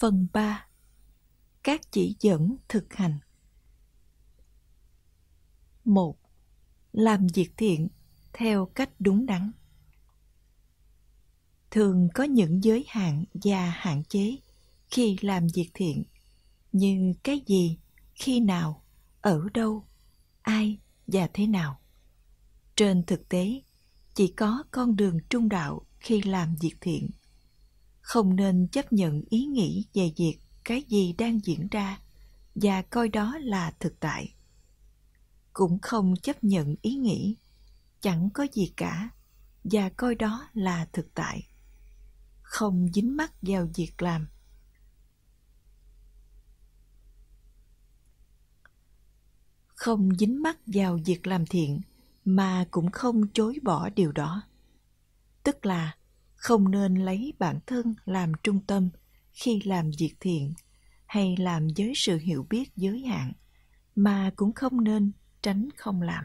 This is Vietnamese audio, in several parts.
Phần 3 Các chỉ dẫn thực hành 1. Làm việc thiện theo cách đúng đắn Thường có những giới hạn và hạn chế khi làm việc thiện như cái gì, khi nào, ở đâu, ai và thế nào. Trên thực tế, chỉ có con đường trung đạo khi làm việc thiện không nên chấp nhận ý nghĩ về việc cái gì đang diễn ra và coi đó là thực tại. Cũng không chấp nhận ý nghĩ, chẳng có gì cả và coi đó là thực tại. Không dính mắc vào việc làm. Không dính mắc vào việc làm thiện mà cũng không chối bỏ điều đó. Tức là không nên lấy bản thân làm trung tâm khi làm việc thiện hay làm với sự hiểu biết giới hạn, mà cũng không nên tránh không làm.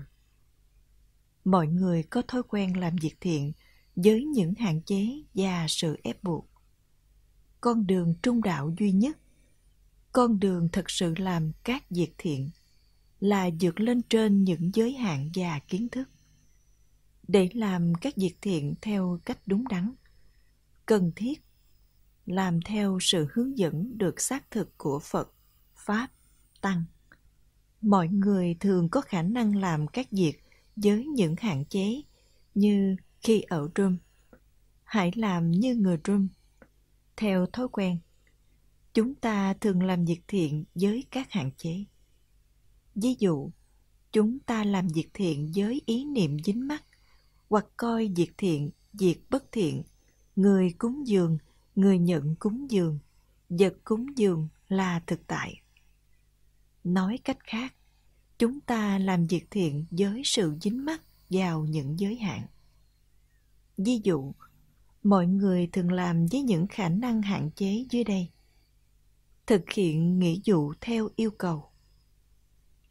Mọi người có thói quen làm việc thiện với những hạn chế và sự ép buộc. Con đường trung đạo duy nhất, con đường thật sự làm các việc thiện là vượt lên trên những giới hạn và kiến thức. Để làm các việc thiện theo cách đúng đắn cần thiết, làm theo sự hướng dẫn được xác thực của phật, pháp, tăng. Mọi người thường có khả năng làm các việc với những hạn chế như khi ở room hãy làm như người room theo thói quen, chúng ta thường làm việc thiện với các hạn chế. Ví dụ, chúng ta làm việc thiện với ý niệm dính mắt hoặc coi việc thiện, việc bất thiện người cúng dường, người nhận cúng dường, vật cúng dường là thực tại. Nói cách khác, chúng ta làm việc thiện với sự dính mắc vào những giới hạn. Ví dụ, mọi người thường làm với những khả năng hạn chế dưới đây. Thực hiện nghĩa vụ theo yêu cầu.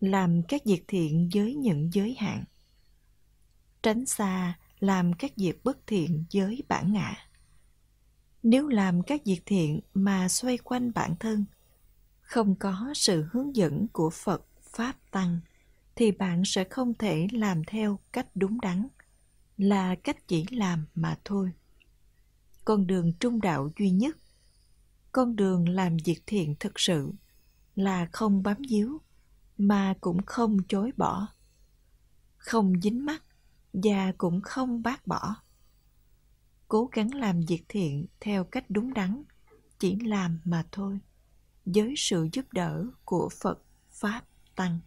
Làm các việc thiện với những giới hạn. Tránh xa làm các việc bất thiện với bản ngã nếu làm các việc thiện mà xoay quanh bản thân, không có sự hướng dẫn của phật pháp tăng, thì bạn sẽ không thể làm theo cách đúng đắn, là cách chỉ làm mà thôi. Con đường trung đạo duy nhất, con đường làm việc thiện thực sự là không bám víu mà cũng không chối bỏ, không dính mắt và cũng không bác bỏ cố gắng làm việc thiện theo cách đúng đắn, chỉ làm mà thôi, với sự giúp đỡ của phật pháp tăng.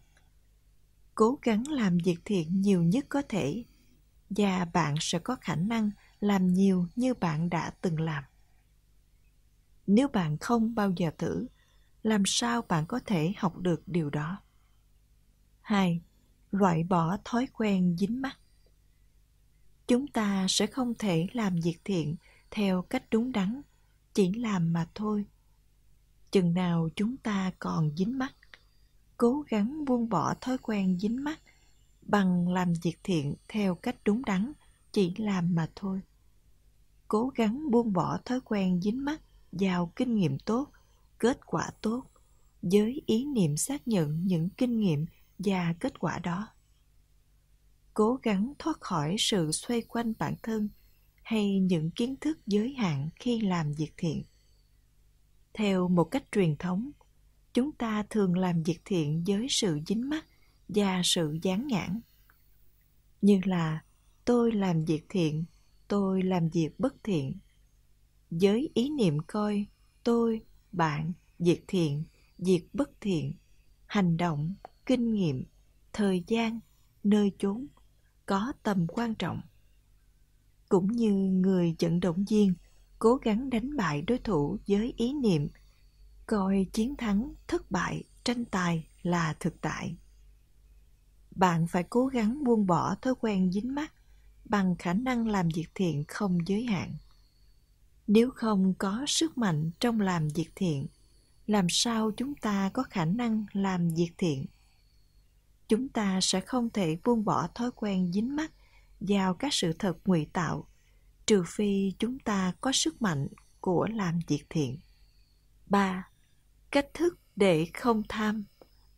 Cố gắng làm việc thiện nhiều nhất có thể, và bạn sẽ có khả năng làm nhiều như bạn đã từng làm. Nếu bạn không bao giờ thử, làm sao bạn có thể học được điều đó? Hai, loại bỏ thói quen dính mắt chúng ta sẽ không thể làm việc thiện theo cách đúng đắn, chỉ làm mà thôi. Chừng nào chúng ta còn dính mắt, cố gắng buông bỏ thói quen dính mắt bằng làm việc thiện theo cách đúng đắn, chỉ làm mà thôi. Cố gắng buông bỏ thói quen dính mắt vào kinh nghiệm tốt, kết quả tốt, với ý niệm xác nhận những kinh nghiệm và kết quả đó cố gắng thoát khỏi sự xoay quanh bản thân hay những kiến thức giới hạn khi làm việc thiện. Theo một cách truyền thống, chúng ta thường làm việc thiện với sự dính mắc và sự dán nhãn như là, tôi làm việc thiện, tôi làm việc bất thiện. Với ý niệm coi, tôi, bạn, việc thiện, việc bất thiện, hành động, kinh nghiệm, thời gian, nơi chốn có tầm quan trọng. Cũng như người vận động viên cố gắng đánh bại đối thủ với ý niệm, coi chiến thắng thất bại tranh tài là thực tại. Bạn phải cố gắng buông bỏ thói quen dính mắt bằng khả năng làm việc thiện không giới hạn. Nếu không có sức mạnh trong làm việc thiện, làm sao chúng ta có khả năng làm việc thiện? Chúng ta sẽ không thể buông bỏ thói quen dính mắt vào các sự thật ngụy tạo, trừ phi chúng ta có sức mạnh của làm việc thiện. Ba, cách thức để không tham,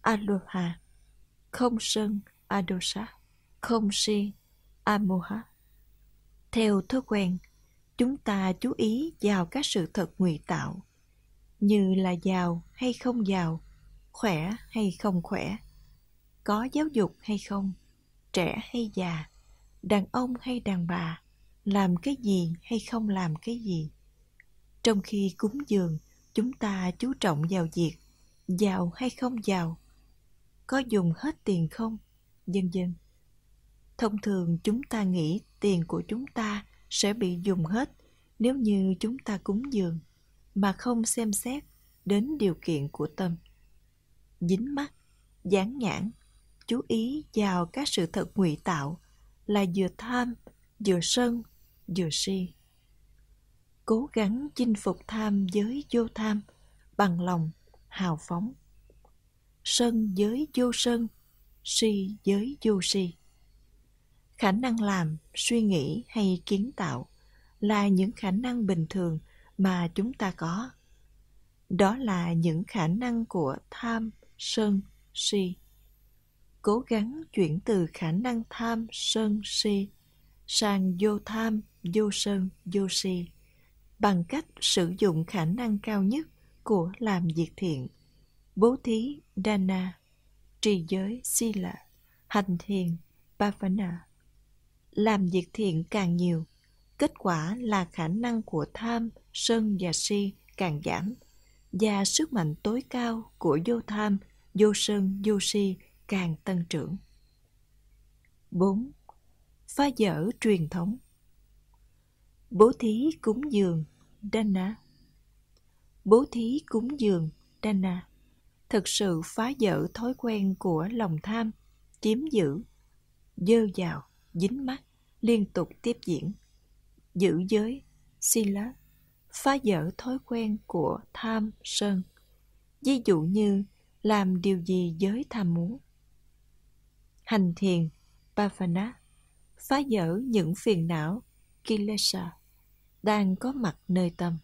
aloha, không sân, adosa, không si, amoha. Theo thói quen, chúng ta chú ý vào các sự thật ngụy tạo, như là giàu hay không giàu, khỏe hay không khỏe có giáo dục hay không? Trẻ hay già? Đàn ông hay đàn bà? Làm cái gì hay không làm cái gì? Trong khi cúng dường, chúng ta chú trọng vào việc giàu hay không giàu. Có dùng hết tiền không? Dân dân thông thường chúng ta nghĩ tiền của chúng ta sẽ bị dùng hết nếu như chúng ta cúng dường, mà không xem xét đến điều kiện của tâm. Dính mắt, dán nhãn chú ý vào các sự thật ngụy tạo là vừa tham, vừa sân, vừa si. Cố gắng chinh phục tham giới vô tham bằng lòng, hào phóng. Sân giới vô sân, si giới vô si. Khả năng làm, suy nghĩ hay kiến tạo là những khả năng bình thường mà chúng ta có. Đó là những khả năng của tham, sân, si cố gắng chuyển từ khả năng tham, sân, si sang vô tham, vô sân, vô si bằng cách sử dụng khả năng cao nhất của làm việc thiện. Bố thí dana trì giới sila, hành thiền, bhavana. Làm việc thiện càng nhiều, kết quả là khả năng của tham, sân và si càng giảm và sức mạnh tối cao của vô tham, vô sân, vô si càng tăng trưởng 4. Phá dở truyền thống Bố thí cúng dường Dana Bố thí cúng dường Dana thực sự phá vỡ thói quen của lòng tham, chiếm giữ, dơ dào, dính mắt, liên tục tiếp diễn. Giữ giới, sila, phá vỡ thói quen của tham, sân. Ví dụ như làm điều gì giới tham muốn. Hành thiền, bhavana, phá vỡ những phiền não, kilesa, đang có mặt nơi tâm.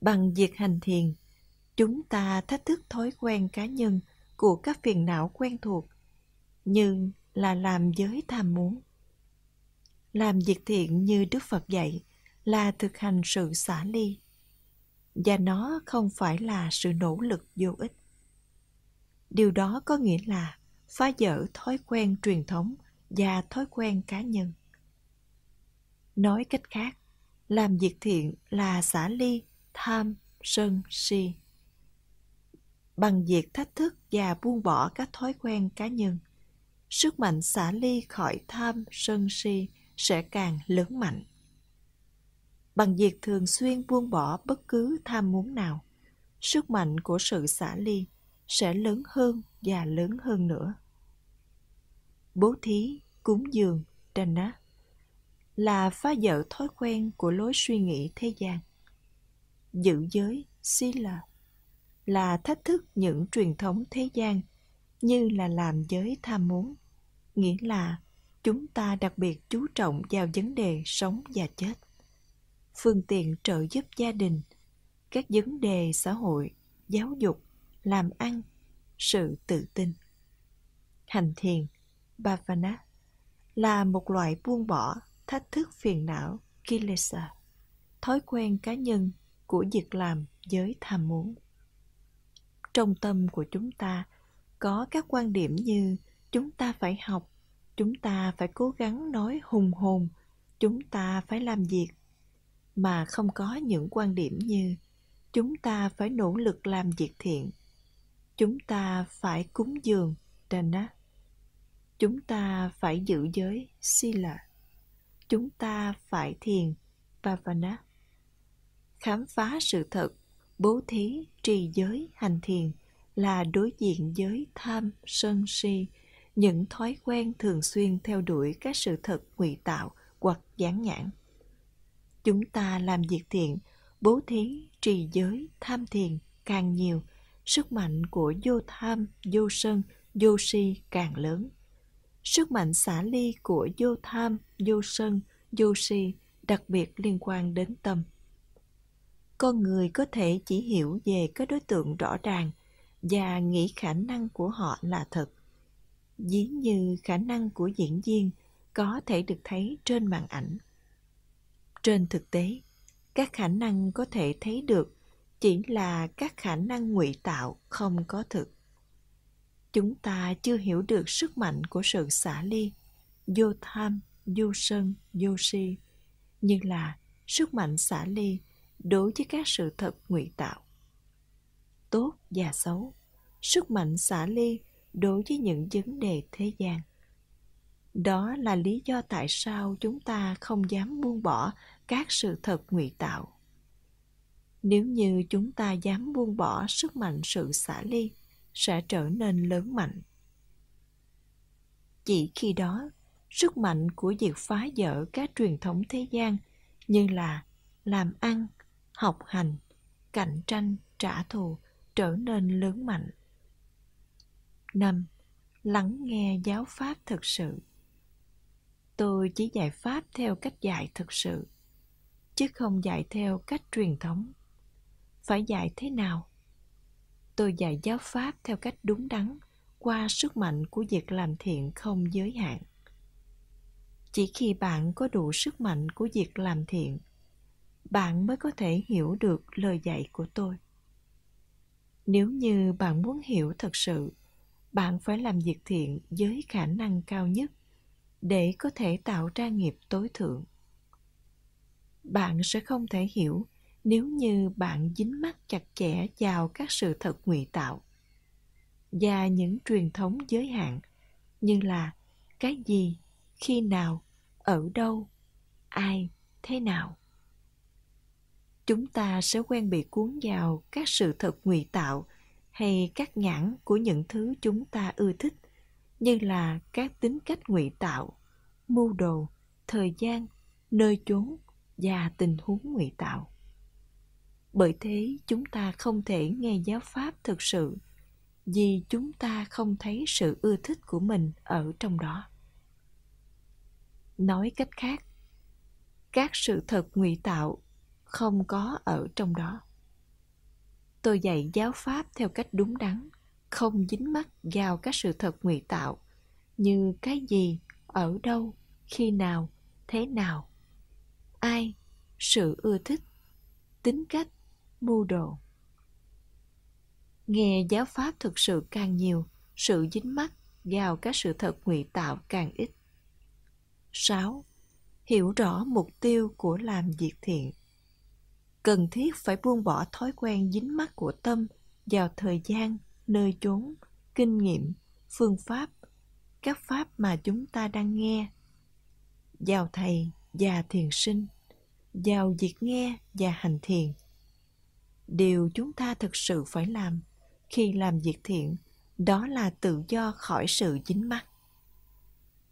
Bằng việc hành thiền, chúng ta thách thức thói quen cá nhân của các phiền não quen thuộc nhưng là làm giới tham muốn làm việc thiện như đức phật dạy là thực hành sự xả ly và nó không phải là sự nỗ lực vô ích điều đó có nghĩa là phá vỡ thói quen truyền thống và thói quen cá nhân. Nói cách khác, làm việc thiện là xả ly, tham, sân, si. Bằng việc thách thức và buông bỏ các thói quen cá nhân, sức mạnh xả ly khỏi tham, sân, si sẽ càng lớn mạnh. Bằng việc thường xuyên buông bỏ bất cứ tham muốn nào, sức mạnh của sự xả ly sẽ lớn hơn và lớn hơn nữa bố thí, cúng dường đành là phá vỡ thói quen của lối suy nghĩ thế gian. Giữ giới sila là thách thức những truyền thống thế gian như là làm giới tham muốn, nghĩa là chúng ta đặc biệt chú trọng vào vấn đề sống và chết. Phương tiện trợ giúp gia đình, các vấn đề xã hội, giáo dục, làm ăn, sự tự tin. Hành thiền bhavana là một loại buông bỏ thách thức phiền não, kilesa, thói quen cá nhân của việc làm giới tham muốn. Trong tâm của chúng ta có các quan điểm như chúng ta phải học, chúng ta phải cố gắng nói hùng hồn, chúng ta phải làm việc, mà không có những quan điểm như chúng ta phải nỗ lực làm việc thiện, chúng ta phải cúng dường dana chúng ta phải giữ giới sila chúng ta phải thiền bhavana khám phá sự thật bố thí, trì giới, hành thiền là đối diện với tham, sân si, những thói quen thường xuyên theo đuổi các sự thật ngụy tạo hoặc gián nhãn. Chúng ta làm việc thiện, bố thí, trì giới, tham thiền càng nhiều, sức mạnh của vô tham, vô sân, vô si càng lớn. Sức mạnh xả ly của vô tham, vô sân, vô si đặc biệt liên quan đến tâm. Con người có thể chỉ hiểu về các đối tượng rõ ràng và nghĩ khả năng của họ là thật. Ví như khả năng của diễn viên có thể được thấy trên màn ảnh. Trên thực tế các khả năng có thể thấy được chỉ là các khả năng ngụy tạo không có thực chúng ta chưa hiểu được sức mạnh của sự xả ly, vô tham, vô sân, vô si. Nhưng là sức mạnh xả ly đối với các sự thật ngụy tạo. Tốt và xấu. Sức mạnh xả ly đối với những vấn đề thế gian. Đó là lý do tại sao chúng ta không dám buông bỏ các sự thật ngụy tạo. Nếu như chúng ta dám buông bỏ sức mạnh sự xả ly sẽ trở nên lớn mạnh. Chỉ khi đó, sức mạnh của việc phá vỡ các truyền thống thế gian như là làm ăn, học hành, cạnh tranh, trả thù trở nên lớn mạnh. Năm, lắng nghe giáo pháp thực sự. Tôi chỉ dạy pháp theo cách dạy thực sự, chứ không dạy theo cách truyền thống. Phải dạy thế nào? Tôi dạy giáo pháp theo cách đúng đắn, qua sức mạnh của việc làm thiện không giới hạn. Chỉ khi bạn có đủ sức mạnh của việc làm thiện, bạn mới có thể hiểu được lời dạy của tôi. Nếu như bạn muốn hiểu thật sự, bạn phải làm việc thiện với khả năng cao nhất để có thể tạo ra nghiệp tối thượng. Bạn sẽ không thể hiểu nếu như bạn dính mắc chặt chẽ vào các sự thật ngụy tạo và những truyền thống giới hạn, như là cái gì, khi nào, ở đâu, ai, thế nào, chúng ta sẽ quen bị cuốn vào các sự thật ngụy tạo hay các nhãn của những thứ chúng ta ưa thích, như là các tính cách ngụy tạo, mưu đồ, thời gian, nơi chốn và tình huống ngụy tạo bởi thế chúng ta không thể nghe giáo pháp thực sự, vì chúng ta không thấy sự ưa thích của mình ở trong đó. Nói cách khác, các sự thật ngụy tạo không có ở trong đó. Tôi dạy giáo pháp theo cách đúng đắn, không dính mắc vào các sự thật ngụy tạo, như cái gì, ở đâu, khi nào, thế nào. Ai, sự ưa thích, tính cách Moodle. đồ nghe giáo pháp thực sự càng nhiều sự dính mắc vào các sự thật ngụy tạo càng ít 6. Hiểu rõ mục tiêu của làm việc thiện Cần thiết phải buông bỏ thói quen dính mắc của tâm vào thời gian, nơi chốn, kinh nghiệm, phương pháp, các pháp mà chúng ta đang nghe. Vào thầy và thiền sinh, vào việc nghe và hành thiền. Điều chúng ta thực sự phải làm khi làm việc thiện, đó là tự do khỏi sự dính mắc.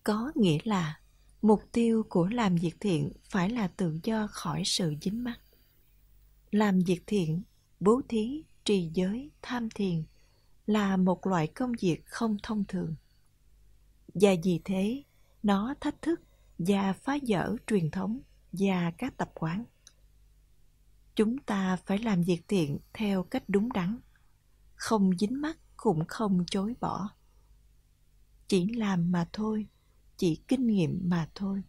Có nghĩa là mục tiêu của làm việc thiện phải là tự do khỏi sự dính mắc. Làm việc thiện, bố thí, trì giới, tham thiền là một loại công việc không thông thường. Và vì thế, nó thách thức và phá vỡ truyền thống và các tập quán chúng ta phải làm việc thiện theo cách đúng đắn. Không dính mắc cũng không chối bỏ. Chỉ làm mà thôi, chỉ kinh nghiệm mà thôi,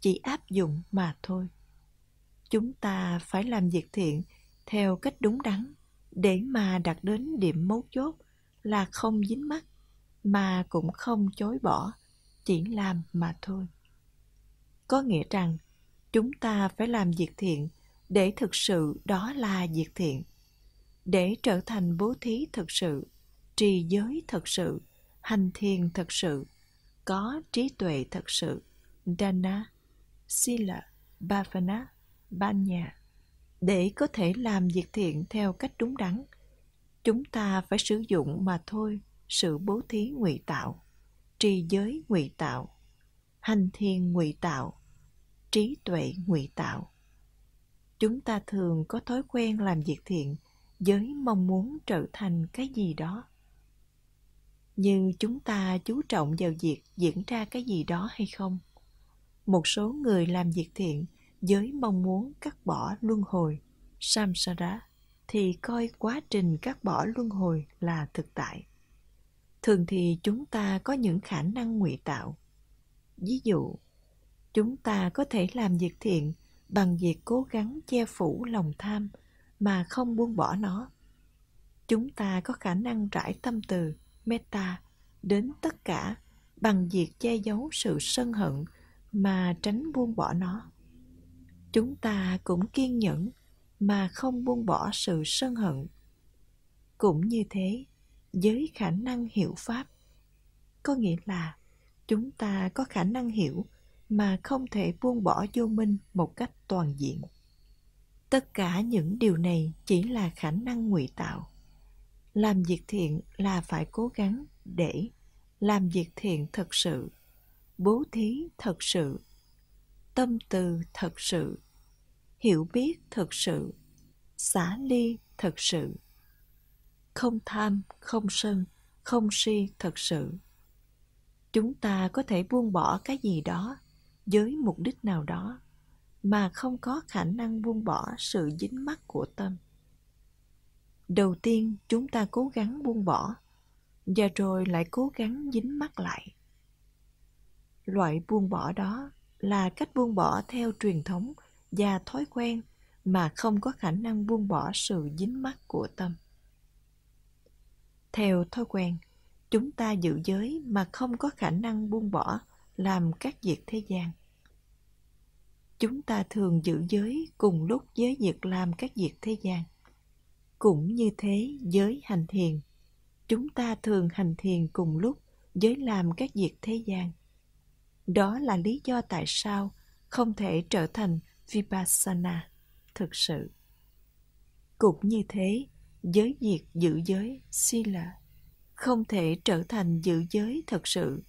chỉ áp dụng mà thôi. Chúng ta phải làm việc thiện theo cách đúng đắn để mà đạt đến điểm mấu chốt là không dính mắc mà cũng không chối bỏ, chỉ làm mà thôi. Có nghĩa rằng chúng ta phải làm việc thiện để thực sự đó là việc thiện. Để trở thành bố thí thực sự, trì giới thực sự, hành thiền thực sự, có trí tuệ thật sự. Dana, sila, bhavana ban nhà để có thể làm việc thiện theo cách đúng đắn, chúng ta phải sử dụng mà thôi sự bố thí ngụy tạo, trì giới ngụy tạo, hành thiền ngụy tạo, trí tuệ ngụy tạo chúng ta thường có thói quen làm việc thiện với mong muốn trở thành cái gì đó. Như chúng ta chú trọng vào việc diễn ra cái gì đó hay không? Một số người làm việc thiện với mong muốn cắt bỏ luân hồi, samsara, thì coi quá trình cắt bỏ luân hồi là thực tại. Thường thì chúng ta có những khả năng ngụy tạo. Ví dụ, chúng ta có thể làm việc thiện bằng việc cố gắng che phủ lòng tham mà không buông bỏ nó. Chúng ta có khả năng trải tâm từ, metta, đến tất cả bằng việc che giấu sự sân hận mà tránh buông bỏ nó. Chúng ta cũng kiên nhẫn mà không buông bỏ sự sân hận. Cũng như thế, với khả năng hiểu pháp, có nghĩa là chúng ta có khả năng hiểu mà không thể buông bỏ vô minh một cách toàn diện. Tất cả những điều này chỉ là khả năng ngụy tạo. Làm việc thiện là phải cố gắng để làm việc thiện thật sự, bố thí thật sự, tâm từ thật sự, hiểu biết thật sự, xả ly thật sự, không tham, không sân, không si thật sự. Chúng ta có thể buông bỏ cái gì đó với mục đích nào đó mà không có khả năng buông bỏ sự dính mắc của tâm. Đầu tiên, chúng ta cố gắng buông bỏ và rồi lại cố gắng dính mắc lại. Loại buông bỏ đó là cách buông bỏ theo truyền thống và thói quen mà không có khả năng buông bỏ sự dính mắc của tâm. Theo thói quen, chúng ta giữ giới mà không có khả năng buông bỏ làm các việc thế gian chúng ta thường giữ giới cùng lúc với việc làm các việc thế gian. Cũng như thế, giới hành thiền. Chúng ta thường hành thiền cùng lúc với làm các việc thế gian. Đó là lý do tại sao không thể trở thành vipassana, thực sự. Cũng như thế giới việc giữ giới sila không thể trở thành giữ giới thật sự,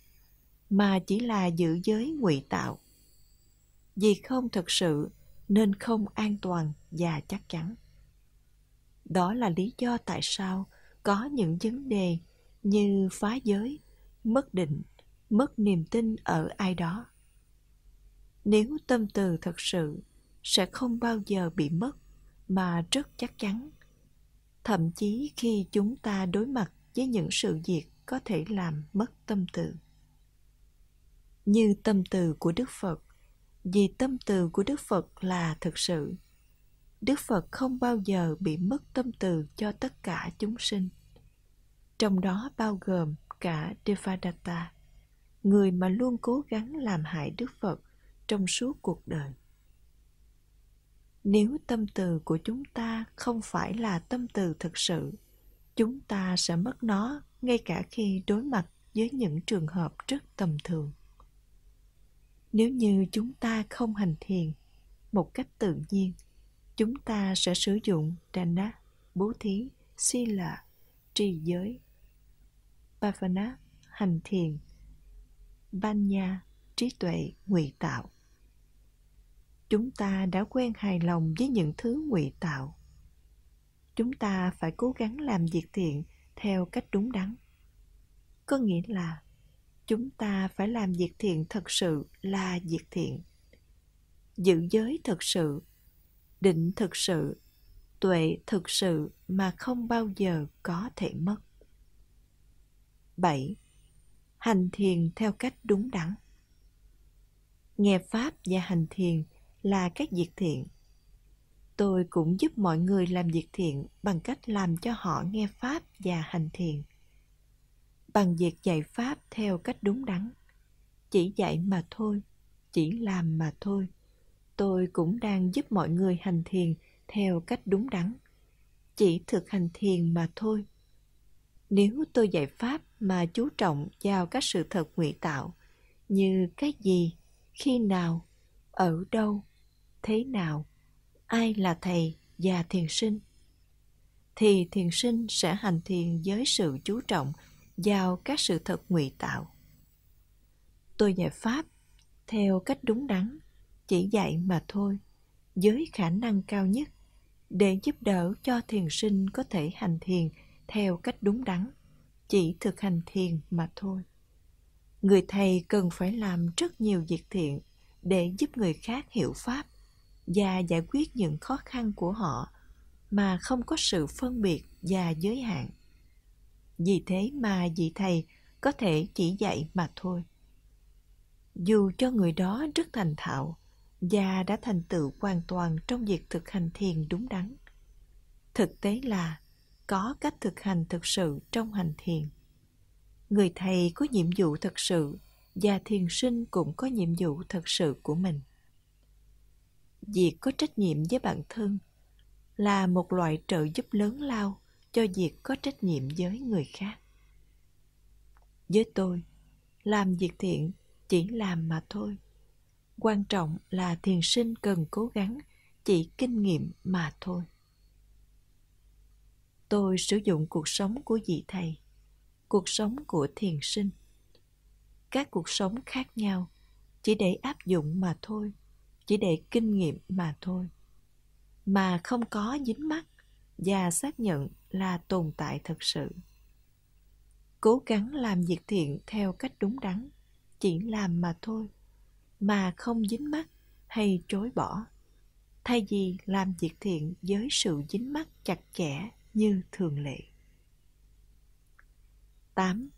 mà chỉ là giữ giới ngụy tạo vì không thực sự, nên không an toàn và chắc chắn. Đó là lý do tại sao có những vấn đề như phá giới, mất định, mất niềm tin ở ai đó. Nếu tâm từ thật sự, sẽ không bao giờ bị mất, mà rất chắc chắn. Thậm chí khi chúng ta đối mặt với những sự việc có thể làm mất tâm từ. Như tâm từ của đức phật vì tâm từ của đức phật là thực sự. Đức phật không bao giờ bị mất tâm từ cho tất cả chúng sinh. Trong đó bao gồm cả devadatta, người mà luôn cố gắng làm hại đức phật trong suốt cuộc đời. Nếu tâm từ của chúng ta không phải là tâm từ thực sự, chúng ta sẽ mất nó ngay cả khi đối mặt với những trường hợp rất tầm thường nếu như chúng ta không hành thiền một cách tự nhiên, chúng ta sẽ sử dụng dana, bố thí sila trì giới, bhavana, hành thiền, banya, trí tuệ, ngụy tạo. Chúng ta đã quen hài lòng với những thứ ngụy tạo. Chúng ta phải cố gắng làm việc thiện theo cách đúng đắn. Có nghĩa là chúng ta phải làm việc thiện thật sự là việc thiện giữ giới thật sự, định thực sự, tuệ thực sự mà không bao giờ có thể mất 7. Hành thiền theo cách đúng đắn Nghe Pháp và hành thiền là các việc thiện. Tôi cũng giúp mọi người làm việc thiện bằng cách làm cho họ nghe Pháp và hành thiền. Bằng việc dạy Pháp theo cách đúng đắn. Chỉ dạy mà thôi, chỉ làm mà thôi. Tôi cũng đang giúp mọi người hành thiền theo cách đúng đắn. Chỉ thực hành thiền mà thôi. Nếu tôi dạy Pháp mà chú trọng vào các sự thật ngụy tạo, như cái gì, khi nào, ở đâu, thế nào, ai là thầy và thiền sinh, thì thiền sinh sẽ hành thiền với sự chú trọng vào các sự thật ngụy tạo. Tôi dạy Pháp theo cách đúng đắn, chỉ dạy mà thôi, với khả năng cao nhất, để giúp đỡ cho thiền sinh có thể hành thiền theo cách đúng đắn, chỉ thực hành thiền mà thôi. Người thầy cần phải làm rất nhiều việc thiện để giúp người khác hiểu Pháp và giải quyết những khó khăn của họ mà không có sự phân biệt và giới hạn. Vì thế mà vị thầy có thể chỉ dạy mà thôi. Dù cho người đó rất thành thạo, và đã thành tựu hoàn toàn trong việc thực hành thiền đúng đắn. Thực tế là có cách thực hành thực sự trong hành thiền. Người thầy có nhiệm vụ thực sự, và thiền sinh cũng có nhiệm vụ thực sự của mình. Việc có trách nhiệm với bản thân là một loại trợ giúp lớn lao cho việc có trách nhiệm với người khác. Với tôi, làm việc thiện chỉ làm mà thôi. Quan trọng là thiền sinh cần cố gắng chỉ kinh nghiệm mà thôi. Tôi sử dụng cuộc sống của vị thầy, cuộc sống của thiền sinh. Các cuộc sống khác nhau chỉ để áp dụng mà thôi, chỉ để kinh nghiệm mà thôi. Mà không có dính mắt và xác nhận là tồn tại thật sự. Cố gắng làm việc thiện theo cách đúng đắn, chỉ làm mà thôi, mà không dính mắt hay chối bỏ. Thay vì làm việc thiện với sự dính mắt chặt chẽ như thường lệ. 8.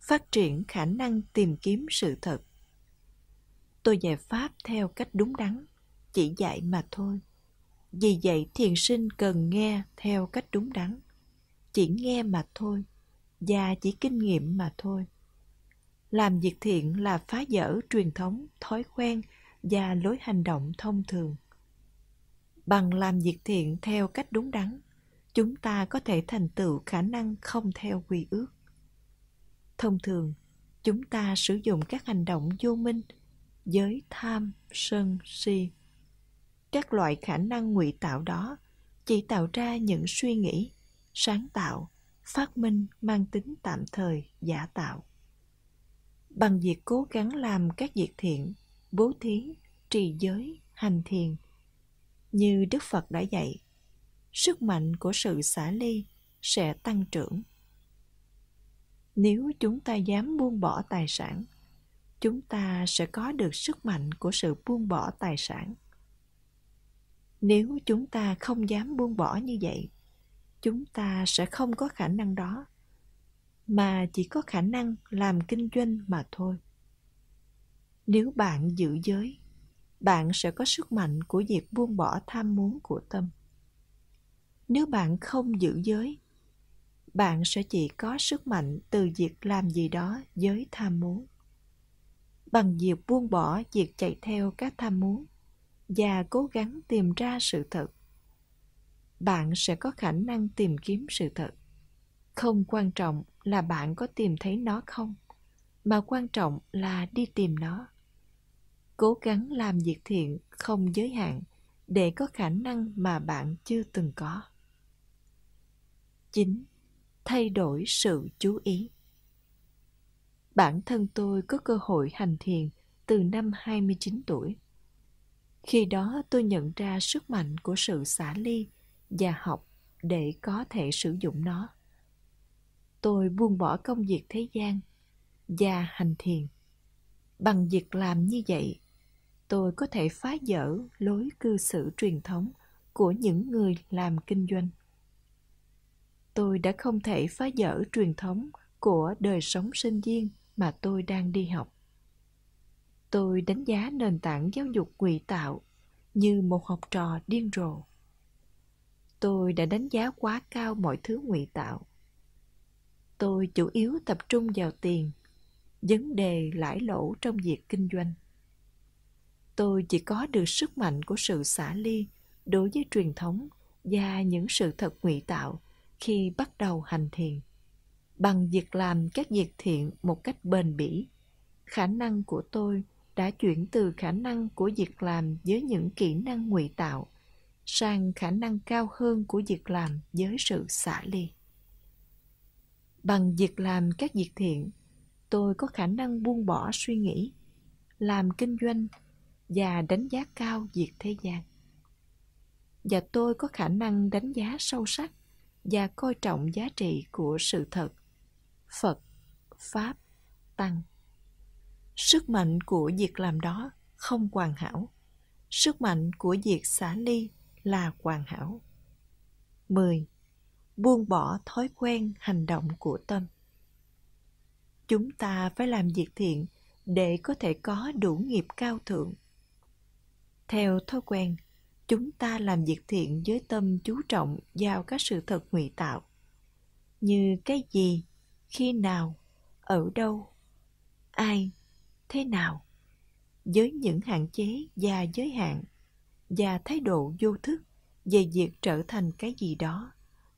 Phát triển khả năng tìm kiếm sự thật. Tôi dạy Pháp theo cách đúng đắn, chỉ dạy mà thôi. Vì vậy thiền sinh cần nghe theo cách đúng đắn, chỉ nghe mà thôi, và chỉ kinh nghiệm mà thôi. Làm việc thiện là phá vỡ truyền thống, thói quen và lối hành động thông thường. Bằng làm việc thiện theo cách đúng đắn, chúng ta có thể thành tựu khả năng không theo quy ước. Thông thường, chúng ta sử dụng các hành động vô minh, giới tham, sân, si. Các loại khả năng ngụy tạo đó chỉ tạo ra những suy nghĩ, sáng tạo, phát minh mang tính tạm thời, giả tạo. Bằng việc cố gắng làm các việc thiện, bố thí, trì giới, hành thiền, như Đức Phật đã dạy, sức mạnh của sự xả ly sẽ tăng trưởng. Nếu chúng ta dám buông bỏ tài sản, chúng ta sẽ có được sức mạnh của sự buông bỏ tài sản. Nếu chúng ta không dám buông bỏ như vậy, chúng ta sẽ không có khả năng đó, mà chỉ có khả năng làm kinh doanh mà thôi. Nếu bạn giữ giới, bạn sẽ có sức mạnh của việc buông bỏ tham muốn của tâm nếu bạn không giữ giới bạn sẽ chỉ có sức mạnh từ việc làm gì đó với tham muốn bằng việc buông bỏ việc chạy theo các tham muốn và cố gắng tìm ra sự thật bạn sẽ có khả năng tìm kiếm sự thật không quan trọng là bạn có tìm thấy nó không, mà quan trọng là đi tìm nó cố gắng làm việc thiện không giới hạn để có khả năng mà bạn chưa từng có 9. Thay đổi sự chú ý Bản thân tôi có cơ hội hành thiền từ năm 29 tuổi. Khi đó tôi nhận ra sức mạnh của sự xả ly và học để có thể sử dụng nó. Tôi buông bỏ công việc thế gian và hành thiền. Bằng việc làm như vậy, tôi có thể phá vỡ lối cư xử truyền thống của những người làm kinh doanh tôi đã không thể phá vỡ truyền thống của đời sống sinh viên mà tôi đang đi học. Tôi đánh giá nền tảng giáo dục ngụy tạo như một học trò điên rồ. Tôi đã đánh giá quá cao mọi thứ ngụy tạo. Tôi chủ yếu tập trung vào tiền, vấn đề lãi lỗ trong việc kinh doanh. Tôi chỉ có được sức mạnh của sự xả ly đối với truyền thống và những sự thật ngụy tạo khi bắt đầu hành thiền bằng việc làm các việc thiện một cách bền bỉ khả năng của tôi đã chuyển từ khả năng của việc làm với những kỹ năng ngụy tạo sang khả năng cao hơn của việc làm với sự xả ly. Bằng việc làm các việc thiện, tôi có khả năng buông bỏ suy nghĩ, làm kinh doanh và đánh giá cao việc thế gian. Và tôi có khả năng đánh giá sâu sắc và coi trọng giá trị của sự thật, phật, pháp, tăng. Sức mạnh của việc làm đó không hoàn hảo. Sức mạnh của việc xả ly là hoàn hảo 10. Buông bỏ thói quen hành động của tâm. Chúng ta phải làm việc thiện để có thể có đủ nghiệp cao thượng. Theo thói quen, chúng ta làm việc thiện với tâm chú trọng vào các sự thật ngụy tạo như cái gì khi nào ở đâu ai thế nào với những hạn chế và giới hạn và thái độ vô thức về việc trở thành cái gì đó,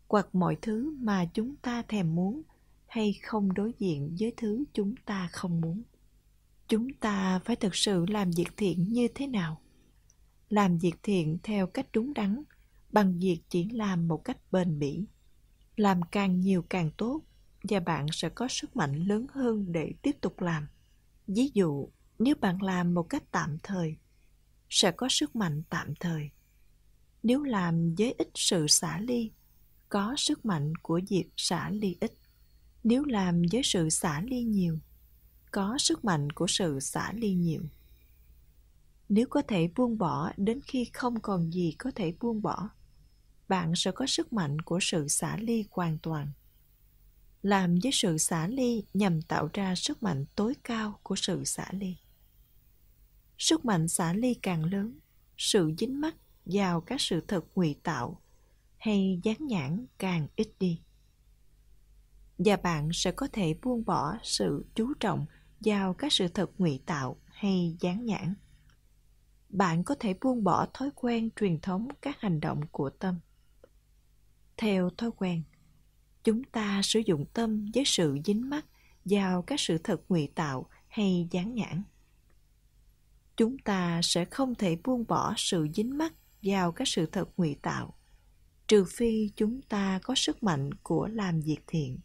hoặc mọi thứ mà chúng ta thèm muốn hay không đối diện với thứ chúng ta không muốn. Chúng ta phải thực sự làm việc thiện như thế nào? Làm việc thiện theo cách đúng đắn, bằng việc chỉ làm một cách bền bỉ. Làm càng nhiều càng tốt, và bạn sẽ có sức mạnh lớn hơn để tiếp tục làm. Ví dụ, nếu bạn làm một cách tạm thời sẽ có sức mạnh tạm thời. Nếu làm với ít sự xả ly, có sức mạnh của việc xả ly ít. Nếu làm với sự xả ly nhiều, có sức mạnh của sự xả ly nhiều. Nếu có thể buông bỏ, đến khi không còn gì có thể buông bỏ, bạn sẽ có sức mạnh của sự xả ly hoàn toàn. Làm với sự xả ly nhằm tạo ra sức mạnh tối cao của sự xả ly sức mạnh xả ly càng lớn, sự dính mắc vào các sự thật ngụy tạo hay dán nhãn càng ít đi. Và bạn sẽ có thể buông bỏ sự chú trọng vào các sự thật ngụy tạo hay dán nhãn. Bạn có thể buông bỏ thói quen truyền thống các hành động của tâm. Theo thói quen, chúng ta sử dụng tâm với sự dính mắc vào các sự thật ngụy tạo hay dán nhãn chúng ta sẽ không thể buông bỏ sự dính mắc vào các sự thật ngụy tạo, trừ phi chúng ta có sức mạnh của làm việc thiện.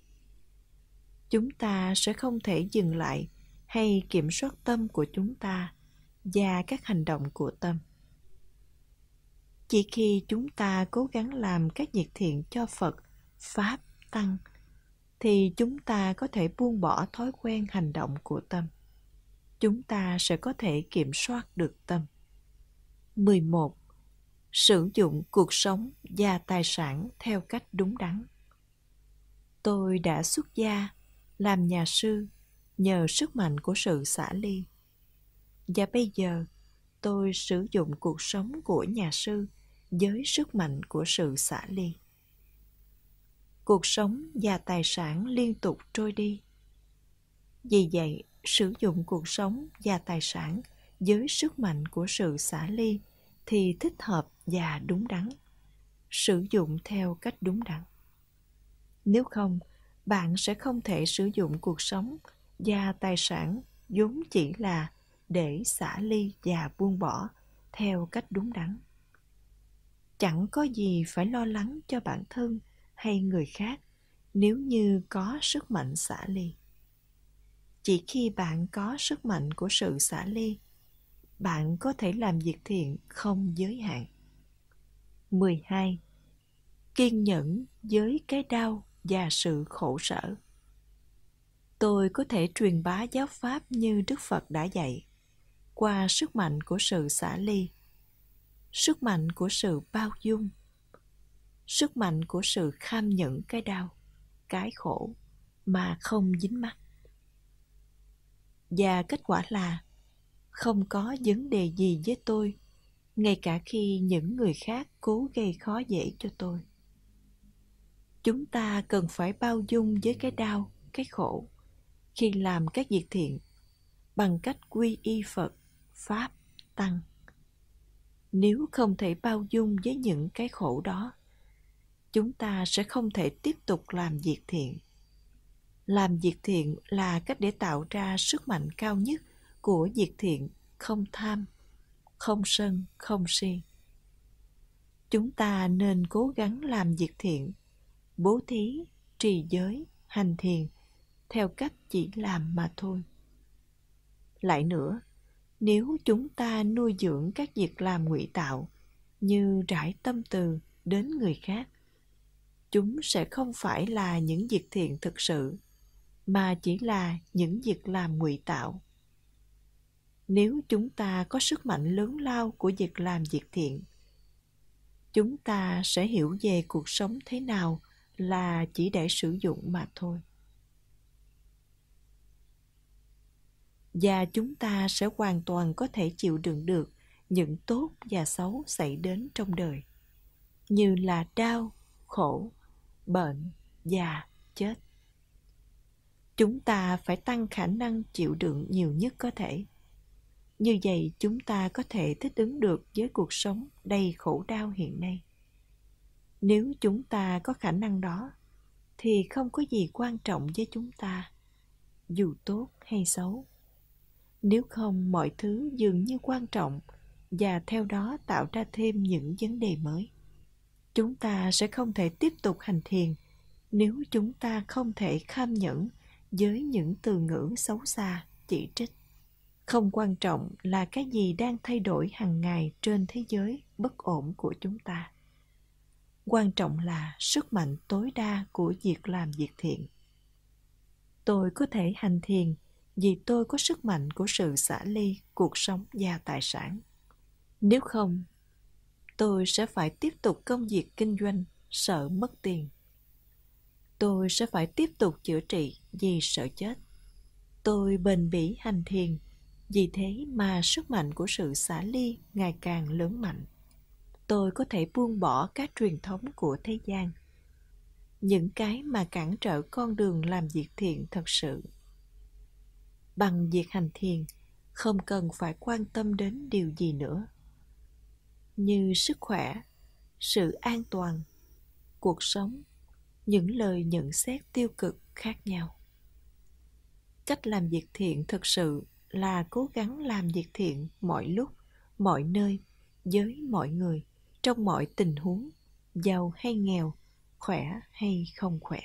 Chúng ta sẽ không thể dừng lại hay kiểm soát tâm của chúng ta và các hành động của tâm. Chỉ khi chúng ta cố gắng làm các việc thiện cho phật, pháp, tăng, thì chúng ta có thể buông bỏ thói quen hành động của tâm chúng ta sẽ có thể kiểm soát được tâm 11. Sử dụng cuộc sống và tài sản theo cách đúng đắn. Tôi đã xuất gia, làm nhà sư nhờ sức mạnh của sự xả ly. Và bây giờ, tôi sử dụng cuộc sống của nhà sư với sức mạnh của sự xả ly. Cuộc sống và tài sản liên tục trôi đi. Vì vậy, sử dụng cuộc sống và tài sản với sức mạnh của sự xả ly thì thích hợp và đúng đắn. Sử dụng theo cách đúng đắn. Nếu không, bạn sẽ không thể sử dụng cuộc sống và tài sản vốn chỉ là để xả ly và buông bỏ theo cách đúng đắn chẳng có gì phải lo lắng cho bản thân hay người khác nếu như có sức mạnh xả ly chỉ khi bạn có sức mạnh của sự xả ly, bạn có thể làm việc thiện không giới hạn. 12. Kiên nhẫn với cái đau và sự khổ sở. Tôi có thể truyền bá giáo pháp như đức phật đã dạy, qua sức mạnh của sự xả ly, sức mạnh của sự bao dung, sức mạnh của sự kham nhẫn cái đau, cái khổ mà không dính mắt và kết quả là không có vấn đề gì với tôi ngay cả khi những người khác cố gây khó dễ cho tôi chúng ta cần phải bao dung với cái đau cái khổ khi làm các việc thiện bằng cách quy y Phật, Pháp, Tăng. Nếu không thể bao dung với những cái khổ đó, chúng ta sẽ không thể tiếp tục làm việc thiện. Làm việc thiện là cách để tạo ra sức mạnh cao nhất của việc thiện không tham, không sân, không si. Chúng ta nên cố gắng làm việc thiện, bố thí, trì giới, hành thiền – theo cách chỉ làm mà thôi lại nữa nếu chúng ta nuôi dưỡng các việc làm ngụy tạo như rải tâm từ đến người khác chúng sẽ không phải là những việc thiện thực sự mà chỉ là những việc làm ngụy tạo. Nếu chúng ta có sức mạnh lớn lao của việc làm việc thiện, chúng ta sẽ hiểu về cuộc sống thế nào là chỉ để sử dụng mà thôi. Và chúng ta sẽ hoàn toàn có thể chịu đựng được những tốt và xấu xảy đến trong đời, như là đau, khổ, bệnh già chết chúng ta phải tăng khả năng chịu đựng nhiều nhất có thể. Như vậy, chúng ta có thể thích ứng được với cuộc sống đầy khổ đau hiện nay. Nếu chúng ta có khả năng đó, thì không có gì quan trọng với chúng ta, dù tốt hay xấu. Nếu không, mọi thứ dường như quan trọng và theo đó tạo ra thêm những vấn đề mới. Chúng ta sẽ không thể tiếp tục hành thiền nếu chúng ta không thể kham nhẫn với những từ ngữ xấu xa, chỉ trích. Không quan trọng là cái gì đang thay đổi hàng ngày trên thế giới bất ổn của chúng ta. Quan trọng là sức mạnh tối đa của việc làm việc thiện. Tôi có thể hành thiền vì tôi có sức mạnh của sự xả ly cuộc sống và tài sản. Nếu không, tôi sẽ phải tiếp tục công việc kinh doanh, sợ mất tiền tôi sẽ phải tiếp tục chữa trị vì sợ chết. Tôi bền bỉ hành thiền, vì thế mà sức mạnh của sự xả ly ngày càng lớn mạnh. Tôi có thể buông bỏ các truyền thống của thế gian. Những cái mà cản trở con đường làm việc thiện thật sự. Bằng việc hành thiền, không cần phải quan tâm đến điều gì nữa. Như sức khỏe, sự an toàn, cuộc sống những lời nhận xét tiêu cực khác nhau. Cách làm việc thiện thực sự là cố gắng làm việc thiện mọi lúc, mọi nơi, với mọi người, trong mọi tình huống, giàu hay nghèo, khỏe hay không khỏe.